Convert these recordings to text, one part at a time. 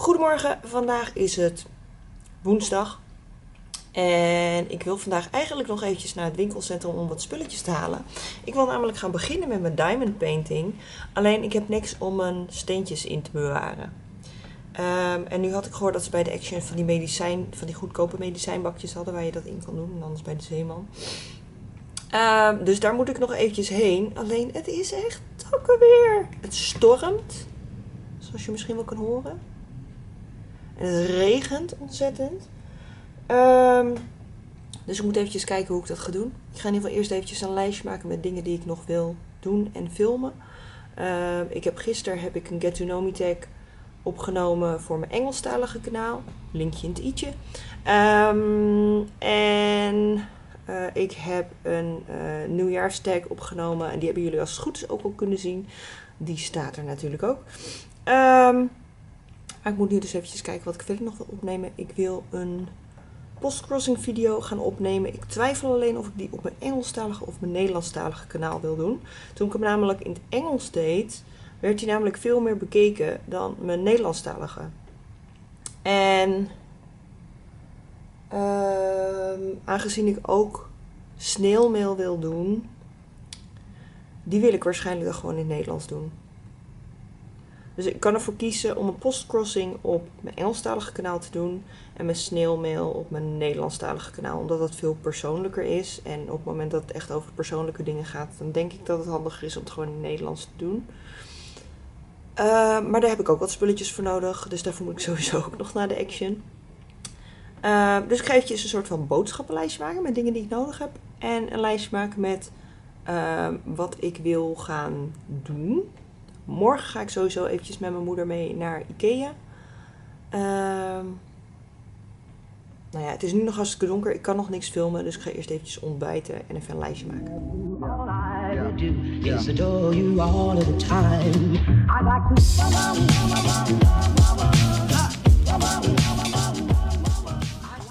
Goedemorgen, vandaag is het woensdag. En ik wil vandaag eigenlijk nog eventjes naar het winkelcentrum om wat spulletjes te halen. Ik wil namelijk gaan beginnen met mijn diamond painting. Alleen ik heb niks om mijn steentjes in te bewaren. Ehm, en nu had ik gehoord dat ze bij de Action van die medicijn, van die goedkope medicijnbakjes hadden waar je dat in kan doen. En anders bij de Zeeman. Ehm, dus daar moet ik nog eventjes heen. Alleen het is echt takken weer. Het stormt. Zoals je misschien wel kan horen. En het regent ontzettend. Ehm, dus ik moet eventjes kijken hoe ik dat ga doen. Ik ga in ieder geval eerst eventjes een lijstje maken met dingen die ik nog wil doen en filmen. Ehm, ik heb gisteren heb ik een Get to Know Me tag opgenomen voor mijn Engelstalige kanaal. Linkje in het i'tje. Um, en uh, ik heb een uh, nieuwjaarstag opgenomen. En die hebben jullie als het goed is ook al kunnen zien. Die staat er natuurlijk ook. Um, maar ik moet nu dus eventjes kijken wat ik verder nog wil opnemen. Ik wil een postcrossing video gaan opnemen. Ik twijfel alleen of ik die op mijn Engelstalige of mijn Nederlandstalige kanaal wil doen. Toen ik hem namelijk in het Engels deed, werd hij namelijk veel meer bekeken dan mijn Nederlandstalige. En uh, aangezien ik ook sneeuwmail wil doen, die wil ik waarschijnlijk gewoon in het Nederlands doen. Dus ik kan ervoor kiezen om een postcrossing op mijn Engelstalige kanaal te doen en mijn sneeuwmail op mijn Nederlandstalige kanaal, omdat dat veel persoonlijker is. En op het moment dat het echt over persoonlijke dingen gaat, dan denk ik dat het handiger is om het gewoon in het Nederlands te doen. Uh, maar daar heb ik ook wat spulletjes voor nodig, dus daarvoor moet ik sowieso ook nog naar de action. Uh, dus ik ga eventjes een soort van boodschappenlijstje maken met dingen die ik nodig heb. En een lijstje maken met uh, wat ik wil gaan doen. Morgen ga ik sowieso eventjes met mijn moeder mee naar Ikea. Ehm nou ja, het is nu nog hartstikke donker. Ik kan nog niks filmen, dus ik ga eerst eventjes ontbijten en even een lijstje maken.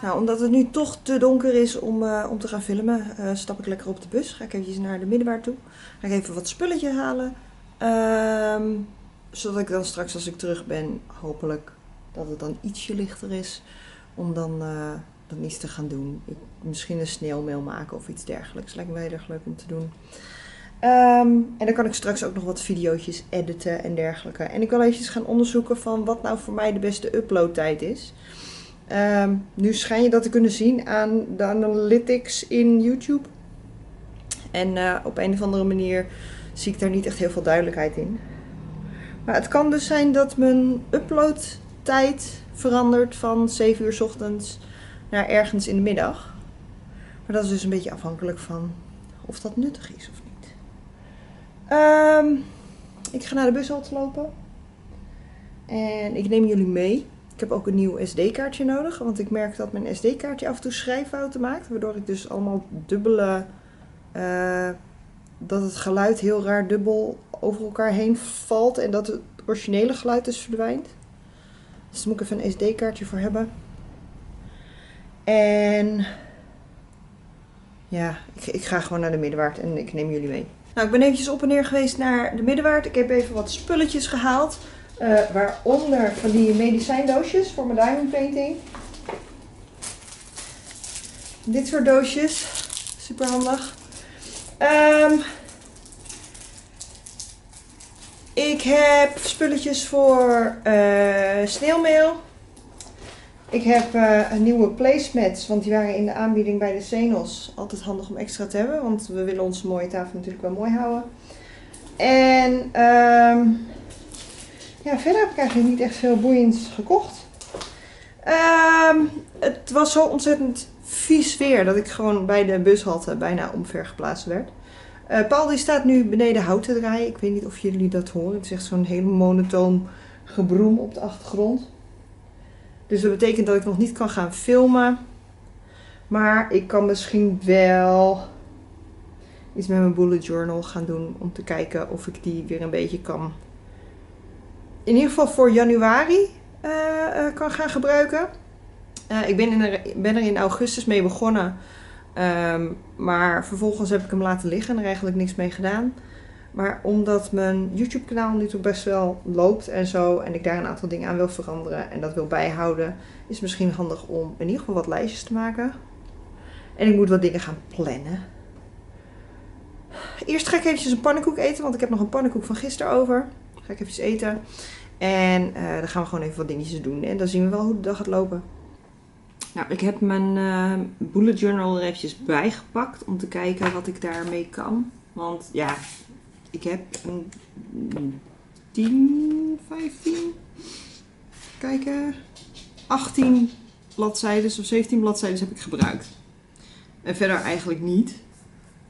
Nou, omdat het nu toch te donker is om, uh, om te gaan filmen, uh, stap ik lekker op de bus. Ga ik eventjes naar de middenwaard toe. Ga ik even wat spulletjes halen. Um, zodat ik dan straks als ik terug ben, hopelijk dat het dan ietsje lichter is. Om dan, uh, dan iets te gaan doen. Ik, misschien een sneeuwmail maken of iets dergelijks. Lijkt me heel erg leuk om te doen. Um, en dan kan ik straks ook nog wat video's editen en dergelijke. En ik wil eventjes gaan onderzoeken van wat nou voor mij de beste uploadtijd is. Um, nu schijn je dat te kunnen zien aan de analytics in YouTube. En uh, op een of andere manier zie ik daar niet echt heel veel duidelijkheid in. Maar het kan dus zijn dat mijn uploadtijd verandert van 7 uur s ochtends naar ergens in de middag. Maar dat is dus een beetje afhankelijk van of dat nuttig is of niet. Um, ik ga naar de bushalte lopen. En ik neem jullie mee. Ik heb ook een nieuw SD-kaartje nodig. Want ik merk dat mijn SD-kaartje af en toe schrijffouten maakt. Waardoor ik dus allemaal dubbele... Uh, dat het geluid heel raar dubbel over elkaar heen valt. En dat het originele geluid dus verdwijnt. Dus daar moet ik even een SD-kaartje voor hebben. En... Ja, ik, ik ga gewoon naar de middenwaard en ik neem jullie mee. Nou, ik ben eventjes op en neer geweest naar de middenwaard. Ik heb even wat spulletjes gehaald. Uh, waaronder van die medicijndoosjes voor mijn diamond painting. Dit soort doosjes. Super handig. Um, ik heb spulletjes voor uh, sneeuwmeel. Ik heb uh, een nieuwe placemats, want die waren in de aanbieding bij de Zenos. Altijd handig om extra te hebben, want we willen onze mooie tafel natuurlijk wel mooi houden. En um, ja, verder heb ik eigenlijk niet echt veel boeiends gekocht. Um, het was zo ontzettend vies weer dat ik gewoon bij de bushalte bijna omvergeplaatst werd. Uh, Paul die staat nu beneden hout te draaien. Ik weet niet of jullie dat horen. Het is echt zo'n hele monotoon gebroem op de achtergrond. Dus dat betekent dat ik nog niet kan gaan filmen. Maar ik kan misschien wel iets met mijn bullet journal gaan doen. Om te kijken of ik die weer een beetje kan. In ieder geval voor januari uh, uh, kan gaan gebruiken. Ik ben, er, ben er in augustus mee begonnen. Um, maar vervolgens heb ik hem laten liggen en er eigenlijk niks mee gedaan. Maar omdat mijn YouTube kanaal nu toch best wel loopt en zo. En ik daar een aantal dingen aan wil veranderen. En dat wil bijhouden. Is het misschien handig om in ieder geval wat lijstjes te maken. En ik moet wat dingen gaan plannen. Eerst ga ik eventjes een pannenkoek eten. Want ik heb nog een pannenkoek van gisteren over. Ga ik eventjes eten. En uh, dan gaan we gewoon even wat dingetjes doen. En dan zien we wel hoe de dag gaat lopen. Nou, ik heb mijn uh, bullet journal er eventjes bijgepakt. Om te kijken wat ik daarmee kan. Want ja, ik heb een 10, 15, kijken, 18 bladzijden of 17 bladzijden heb ik gebruikt. En verder eigenlijk niet.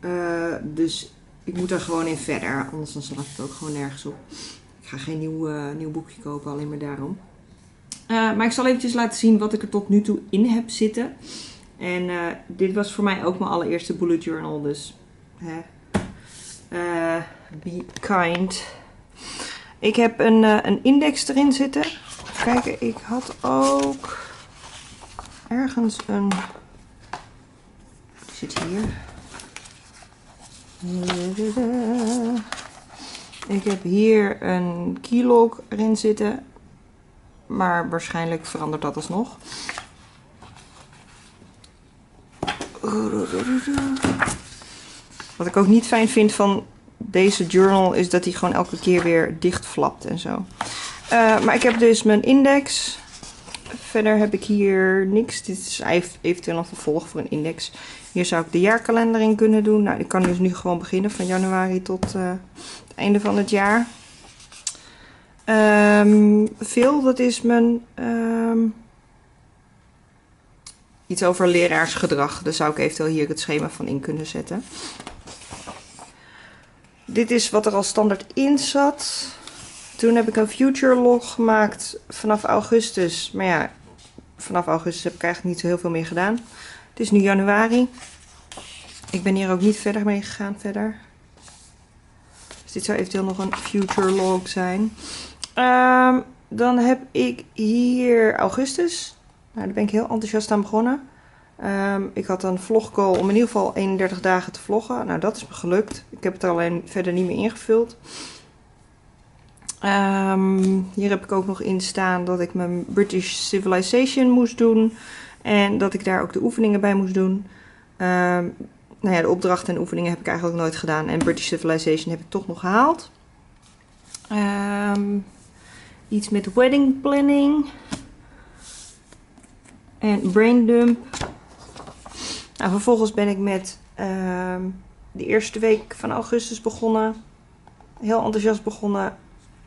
Uh, dus ik moet er gewoon in verder, anders dan slaat het ook gewoon nergens op. Ik ga geen nieuw, uh, nieuw boekje kopen, alleen maar daarom. Uh, maar ik zal eventjes laten zien wat ik er tot nu toe in heb zitten. En dit was voor mij ook mijn allereerste bullet journal, dus hè, uh, be kind. Ik heb een, een index erin zitten. Even kijken, ik had ook ergens een... Zit hier. Ik heb hier een keylog erin zitten. Maar waarschijnlijk verandert dat alsnog. Wat ik ook niet fijn vind van deze journal is dat hij gewoon elke keer weer dichtflapt en zo. Uh, maar ik heb dus mijn index. Verder heb ik hier niks. Dit is eventueel een vervolg voor een index. Hier zou ik de jaarkalender in kunnen doen. Nou, ik kan dus nu gewoon beginnen van januari tot uh, het einde van het jaar. Veel, dat is mijn... Um, iets over leraarsgedrag. Daar zou ik eventueel hier het schema van in kunnen zetten. Dit is wat er al standaard in zat. Toen heb ik een future log gemaakt vanaf augustus. Maar ja, vanaf augustus heb ik eigenlijk niet zo heel veel meer gedaan. Het is nu januari. Ik ben hier ook niet verder mee gegaan verder. Dus dit zou eventueel nog een future log zijn. Um, dan heb ik hier augustus. Nou, daar ben ik heel enthousiast aan begonnen. Um, ik had een vloggoal om in ieder geval 31 dagen te vloggen. Nou, dat is me gelukt. Ik heb het alleen verder niet meer ingevuld. Um, hier heb ik ook nog in staan dat ik mijn British Civilization moest doen. En dat ik daar ook de oefeningen bij moest doen. Um, nou ja, de opdrachten en oefeningen heb ik eigenlijk nooit gedaan. En British Civilization heb ik toch nog gehaald. Iets met wedding planning. En brain dump. Nou, vervolgens ben ik met uh, de eerste week van augustus begonnen. Heel enthousiast begonnen.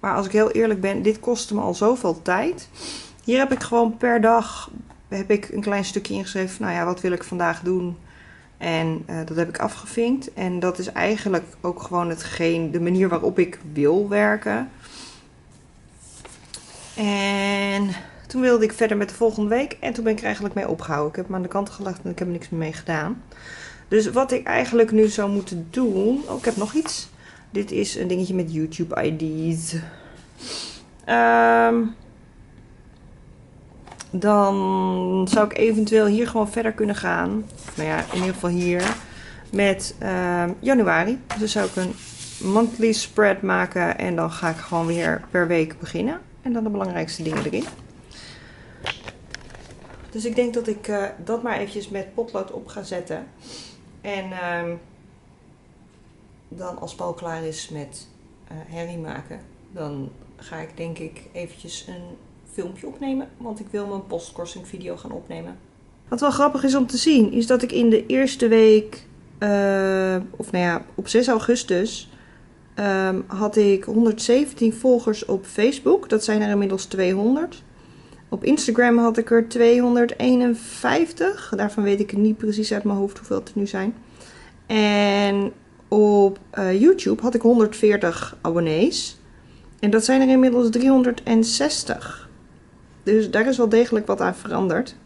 Maar als ik heel eerlijk ben, dit kostte me al zoveel tijd. Hier heb ik gewoon per dag heb ik een klein stukje ingeschreven. Nou ja, wat wil ik vandaag doen? En uh, dat heb ik afgevinkt. En dat is eigenlijk ook gewoon hetgeen, de manier waarop ik wil werken. En toen wilde ik verder met de volgende week. En toen ben ik er eigenlijk mee opgehouden. Ik heb hem aan de kant gelegd en ik heb er niks meer mee gedaan. Dus wat ik eigenlijk nu zou moeten doen. Oh, ik heb nog iets. Dit is een dingetje met YouTube ID's. Um, dan zou ik eventueel hier gewoon verder kunnen gaan. Nou ja, in ieder geval hier. Met uh, januari. Dus zou ik een monthly spread maken. En dan ga ik gewoon weer per week beginnen. En dan de belangrijkste dingen erin. Dus ik denk dat ik uh, dat maar eventjes met potlood op ga zetten. En uh, dan als Paul klaar is met uh, herrie maken, dan ga ik denk ik eventjes een filmpje opnemen. Want ik wil mijn postkorsing video gaan opnemen. Wat wel grappig is om te zien, is dat ik in de eerste week, uh, of nou ja, op 6 augustus, um, had ik 117 volgers op Facebook. Dat zijn er inmiddels 200. Op Instagram had ik er 251. Daarvan weet ik niet precies uit mijn hoofd hoeveel het nu zijn. En op uh, YouTube had ik 140 abonnees. En dat zijn er inmiddels 360. Dus daar is wel degelijk wat aan veranderd.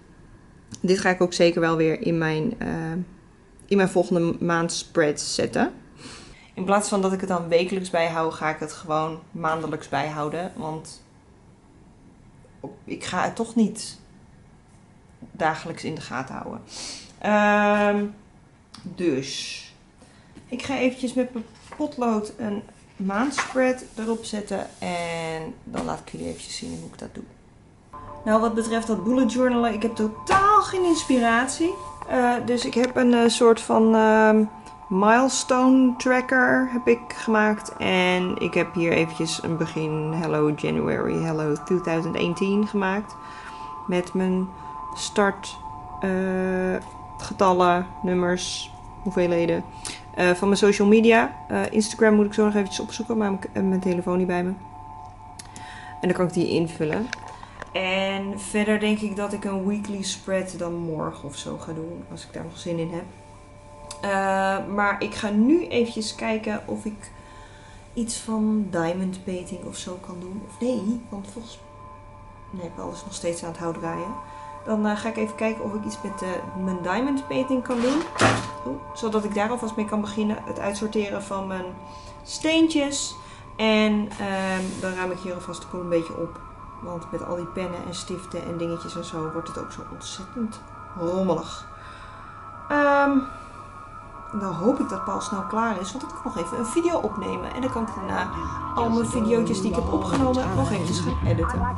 Dit ga ik ook zeker wel weer in mijn, uh, in mijn volgende maand spreads zetten. In plaats van dat ik het dan wekelijks bijhoud, ga ik het gewoon maandelijks bijhouden. Want ik ga het toch niet dagelijks in de gaten houden. Um, dus, ik ga eventjes met mijn potlood een maandspread erop zetten. En dan laat ik jullie eventjes zien hoe ik dat doe. Nou, wat betreft dat bullet journalen, ik heb totaal geen inspiratie. Uh, dus ik heb een uh, soort van uh, milestone tracker heb ik gemaakt. En ik heb hier eventjes een begin Hello January, Hello 2018 gemaakt. Met mijn start getallen, nummers, hoeveelheden. van mijn social media. Instagram moet ik zo nog eventjes opzoeken, maar ik heb mijn telefoon niet bij me. En dan kan ik die invullen. En verder denk ik dat ik een weekly spread dan morgen of zo ga doen. Als ik daar nog zin in heb. Uh, maar ik ga nu eventjes kijken of ik iets van diamond painting of zo kan doen. Of nee, want volgens Nee, ik alles nog steeds aan het hout draaien. Dan uh, ga ik even kijken of ik iets met uh, mijn diamond painting kan doen. Zodat ik daar alvast mee kan beginnen. Het uitsorteren van mijn steentjes. En ehm, dan ruim ik hier alvast de een beetje op. Want met al die pennen en stiften en dingetjes en zo wordt het ook zo ontzettend rommelig. Um, dan hoop ik dat Paul snel klaar is, want ik moet nog even een video opnemen. En dan kan ik daarna al mijn video's die ik heb opgenomen nog eventjes gaan editen.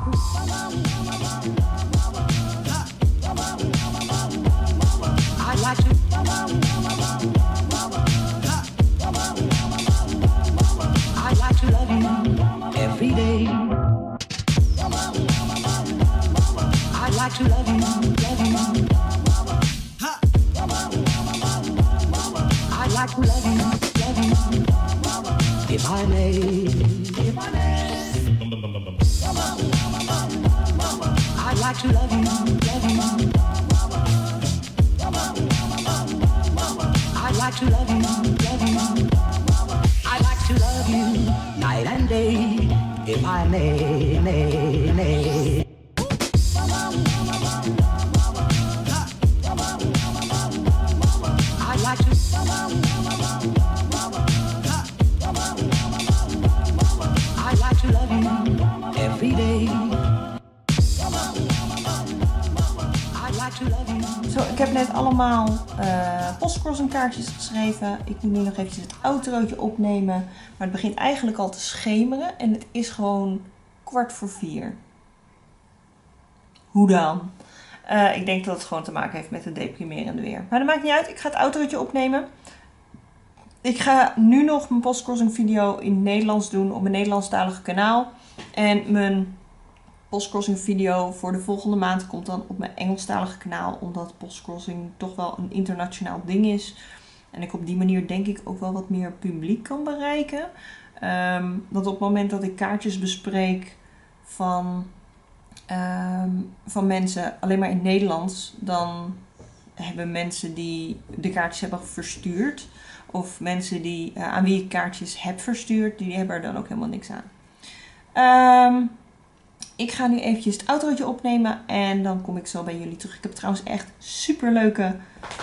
Like to love you. Allemaal uh, postcrossing kaartjes geschreven. Ik moet nu nog eventjes het outrootje opnemen. Maar het begint eigenlijk al te schemeren. En het is gewoon kwart voor vier. Hoe dan? Uh, ik denk dat het gewoon te maken heeft met het deprimerende weer. Maar dat maakt niet uit. Ik ga het outrootje opnemen. Ik ga nu nog mijn postcrossing video in Nederlands doen op mijn Nederlandstalige kanaal. En mijn postcrossing video voor de volgende maand komt dan op mijn Engelstalige kanaal. Omdat postcrossing toch wel een internationaal ding is. En ik op die manier denk ik ook wel wat meer publiek kan bereiken. Um, want op het moment dat ik kaartjes bespreek van, um, van mensen alleen maar in Nederlands, dan hebben mensen die de kaartjes hebben verstuurd. Of mensen die, uh, aan wie ik kaartjes heb verstuurd, die hebben er dan ook helemaal niks aan. Um, ik ga nu eventjes het autootje opnemen en dan kom ik zo bij jullie terug. Ik heb trouwens echt super leuke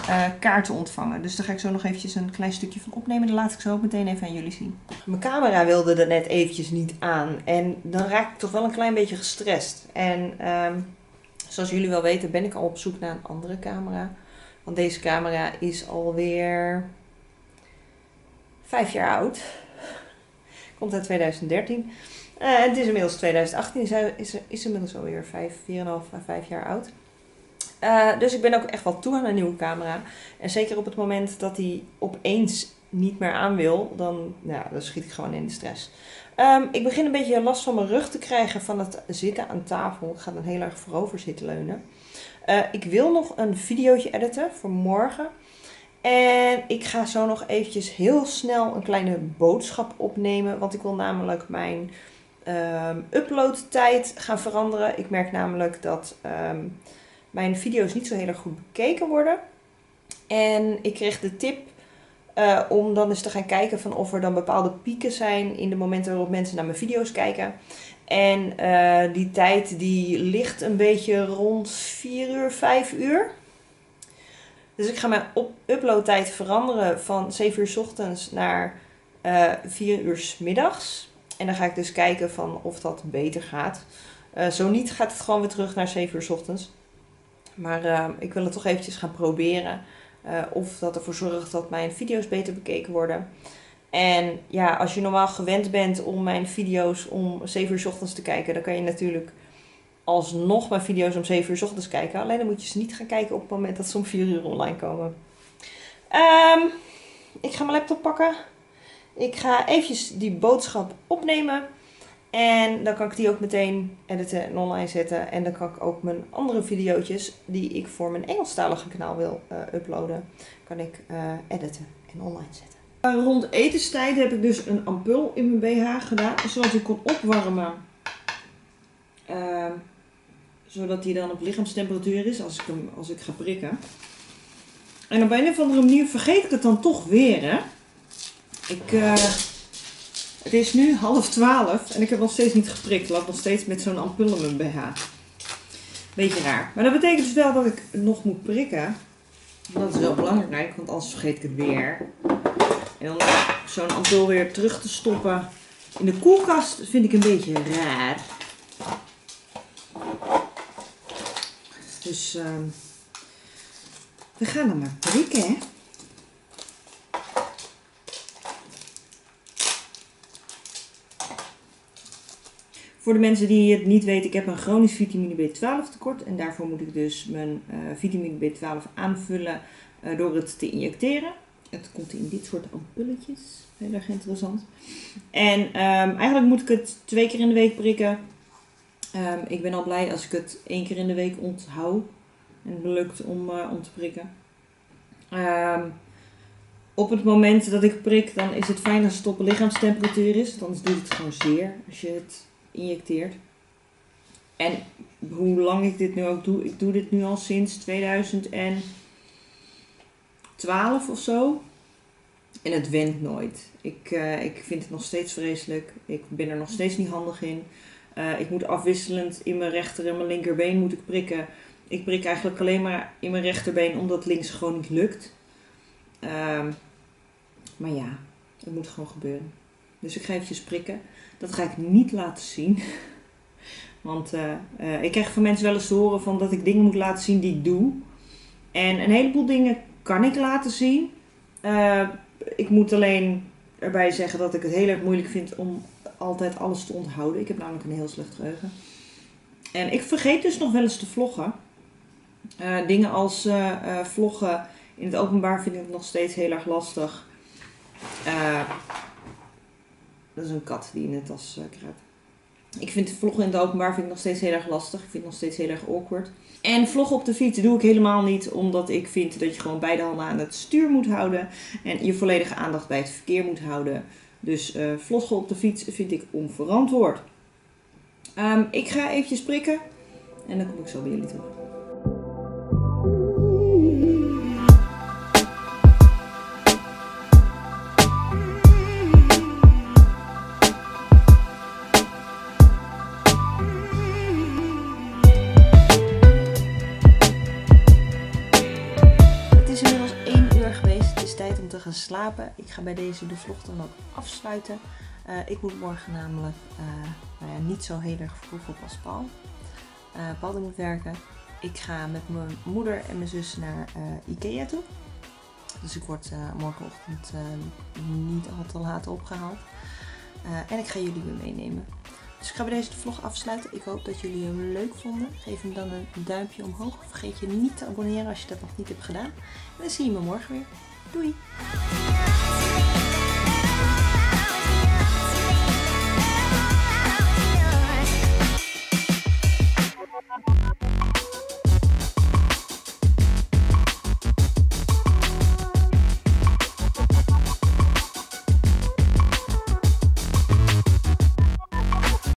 uh, kaarten ontvangen. Dus daar ga ik zo nog eventjes een klein stukje van opnemen. Dan laat ik zo ook meteen even aan jullie zien. Mijn camera wilde er net eventjes niet aan. En dan raak ik toch wel een klein beetje gestrest. En um, zoals jullie wel weten ben ik al op zoek naar een andere camera. Want deze camera is alweer vijf jaar oud. Komt uit 2013. Uh, het is inmiddels 2018, is, is, is inmiddels alweer 5, 4,5 5 jaar oud. Uh, dus ik ben ook echt wel toe aan een nieuwe camera. En zeker op het moment dat hij opeens niet meer aan wil, dan, nou, dan schiet ik gewoon in de stress. Um, ik begin een beetje last van mijn rug te krijgen van het zitten aan tafel. Ik ga dan heel erg voorover zitten leunen. Uh, ik wil nog een videootje editen voor morgen. En ik ga zo nog eventjes heel snel een kleine boodschap opnemen. Want ik wil namelijk mijn um, uploadtijd gaan veranderen. Ik merk namelijk dat um, mijn video's niet zo heel erg goed bekeken worden. En ik kreeg de tip uh, om dan eens te gaan kijken van of er dan bepaalde pieken zijn in de momenten waarop mensen naar mijn video's kijken. En uh, die tijd die ligt een beetje rond 4 uur, 5 uur. Dus ik ga mijn uploadtijd veranderen van 7 uur s ochtends naar uh, 4 uur s middags. En dan ga ik dus kijken van of dat beter gaat. Uh, zo niet gaat het gewoon weer terug naar 7 uur s ochtends. Maar uh, ik wil het toch eventjes gaan proberen. Uh, of dat ervoor zorgt dat mijn video's beter bekeken worden. En ja, als je normaal gewend bent om mijn video's om 7 uur s ochtends te kijken, dan kan je natuurlijk alsnog mijn video's om 7 uur s ochtends kijken. Alleen dan moet je ze niet gaan kijken op het moment dat ze om 4 uur online komen. Ehm, ik ga mijn laptop pakken. Ik ga eventjes die boodschap opnemen. En dan kan ik die ook meteen editen en online zetten. En dan kan ik ook mijn andere video's die ik voor mijn Engelstalige kanaal wil uh, uploaden, kan ik uh, editen en online zetten. Uh, rond etenstijd heb ik dus een ampul in mijn BH gedaan, zodat ik kon opwarmen. Ehm, zodat die dan op lichaamstemperatuur is als ik, hem, als ik ga prikken. En op een of andere manier vergeet ik het dan toch weer. Hè? Ik, het is nu half twaalf en ik heb nog steeds niet geprikt. Ik loop nog steeds met zo'n ampul in mijn BH. Beetje raar. Maar dat betekent dus wel dat ik nog moet prikken. Dat is wel belangrijk, want anders vergeet ik het weer. En dan zo'n ampul weer terug te stoppen in de koelkast vind ik een beetje raar. Dus uh, we gaan dan maar prikken, hè. Voor de mensen die het niet weten, ik heb een chronisch vitamine B12 tekort. En daarvoor moet ik dus mijn uh, vitamine B12 aanvullen uh, door het te injecteren. Het komt in dit soort ampulletjes. Heel erg interessant. En um, eigenlijk moet ik het twee keer in de week prikken. Um, ik ben al blij als ik het één keer in de week onthoud. En het lukt om, uh, om te prikken. Um, op het moment dat ik prik, dan is het fijn als het op lichaamstemperatuur is. Anders doet het gewoon zeer als je het injecteert. En hoe lang ik dit nu ook doe, ik doe dit nu al sinds 2012 of zo. En het went nooit. Ik, uh, ik vind het nog steeds vreselijk. Ik ben er nog steeds niet handig in. Uh, ik moet afwisselend in mijn rechter en mijn linkerbeen moet ik prikken. Ik prik eigenlijk alleen maar in mijn rechterbeen omdat links gewoon niet lukt. Uh, maar ja, het moet gewoon gebeuren. Dus ik ga eventjes prikken. Dat ga ik niet laten zien. Want uh, uh, ik krijg van mensen wel eens te horen van dat ik dingen moet laten zien die ik doe. En een heleboel dingen kan ik laten zien. Uh, ik moet alleen erbij zeggen dat ik het heel erg moeilijk vind om altijd alles te onthouden. Ik heb namelijk een heel slecht geheugen. En ik vergeet dus nog wel eens te vloggen. dingen als vloggen in het openbaar vind ik nog steeds heel erg lastig. Dat is een kat die in het tas kruipt. Ik vind vloggen in het openbaar vind ik nog steeds heel erg lastig. Ik vind het nog steeds heel erg awkward. En vloggen op de fiets doe ik helemaal niet, omdat ik vind dat je gewoon beide handen aan het stuur moet houden. En je volledige aandacht bij het verkeer moet houden. Dus uh, vloggen op de fiets vind ik onverantwoord. Um, ik ga eventjes prikken en dan kom ik zo bij jullie terug. Slapen. Ik ga bij deze de vlog dan ook afsluiten. Uh, ik moet morgen namelijk uh, nou ja, niet zo heel erg vroeg op als Paul. Uh, Paul moet werken. Ik ga met mijn moeder en mijn zus naar Ikea toe. Dus ik word morgenochtend niet al te laat opgehaald. en ik ga jullie weer meenemen. Dus ik ga bij deze de vlog afsluiten. Ik hoop dat jullie hem leuk vonden. Geef hem dan een duimpje omhoog. Vergeet je niet te abonneren als je dat nog niet hebt gedaan. En dan zie je me morgen weer. Doei!